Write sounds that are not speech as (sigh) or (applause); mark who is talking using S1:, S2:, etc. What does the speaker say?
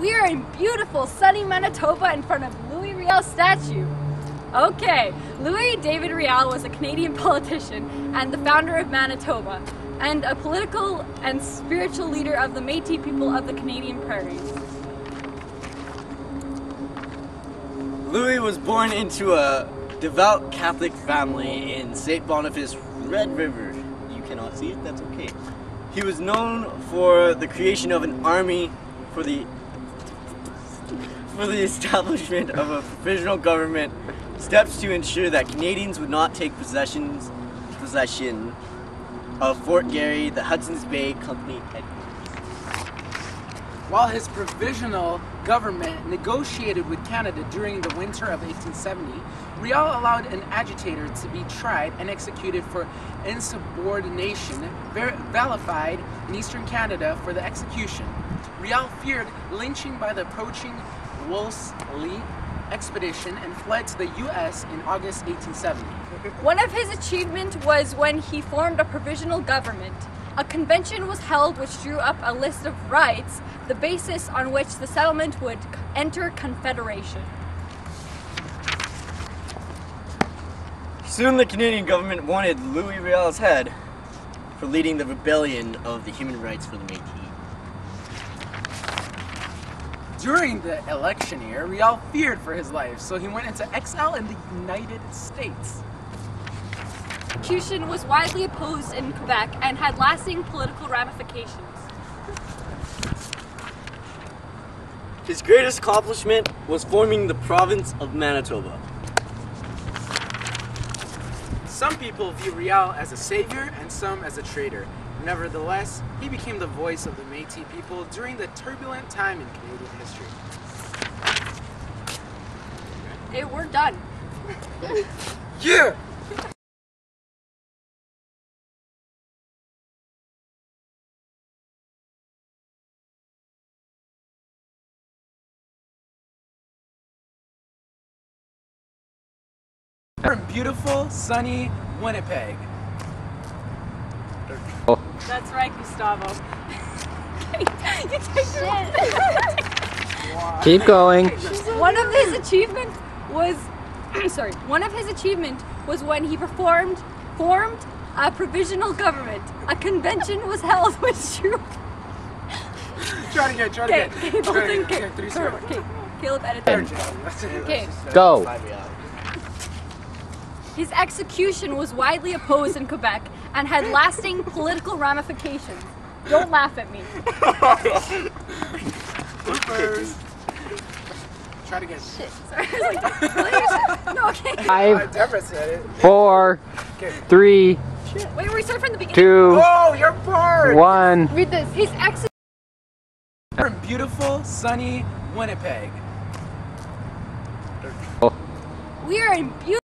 S1: We are in beautiful sunny Manitoba in front of Louis Riel statue. Okay, Louis David Riel was a Canadian (laughs) politician and the founder of Manitoba, and a political and spiritual leader of the Métis people of the Canadian prairies.
S2: Louis was born into a devout Catholic family in St. Boniface, Red River. You cannot see it, that's okay. He was known for the creation of an army for the for the establishment of a provisional government, steps to ensure that Canadians would not take possessions possession of Fort Garry, the Hudson's Bay Company headquarters.
S3: While his provisional government negotiated with Canada during the winter of 1870, Riel allowed an agitator to be tried and executed for insubordination, ver- vilified in eastern Canada for the execution. Riel feared lynching by the approaching Wolseley expedition and fled to the U.S. in August 1870.
S1: One of his achievements was when he formed a provisional government. A convention was held which drew up a list of rights, the basis on which the settlement would enter confederation.
S2: Soon the Canadian government wanted Louis Riel's head for leading the rebellion of the human rights for the Métis.
S3: During the election year, Riel feared for his life, so he went into exile in the United States.
S1: Execution was widely opposed in Quebec and had lasting political ramifications.
S2: His greatest accomplishment was forming the province of Manitoba.
S3: Some people view Riel as a savior and some as a traitor. Nevertheless, he became the voice of the Métis people during the turbulent time in Canadian history.
S1: Hey, we're done. (laughs)
S3: Yeah! From beautiful, sunny Winnipeg.
S1: That's right, Gustavo. (laughs) you take your (laughs)
S4: Keep going.
S1: One of his achievements was (clears throat) sorry. One of his achievement was when he performed formed a provisional government. A convention was held (laughs) which drew
S3: Try it again, try it
S1: Okay,
S3: again.
S1: okay,
S3: Try it
S1: Bolton,
S3: again.
S1: okay,
S3: Okay, three
S1: Caleb,
S3: seconds.
S1: edit that.
S3: Jay. That's it.
S1: Okay.
S4: Go.
S1: His execution was widely opposed in Quebec and had lasting political ramifications. Don't laugh at me.
S3: Bloopers. Try it again.
S1: Shit. Sorry. (laughs) I was like, no, okay.
S3: Uh,
S4: Five,
S3: Deborah said it.
S4: four,
S3: Okay.
S4: three,
S1: Wait, we start from the beginning.
S4: two,
S3: Oh, you're bored!
S4: one.
S1: Read this. His ex.
S3: From beautiful, sunny Winnipeg.
S1: We are in beautiful.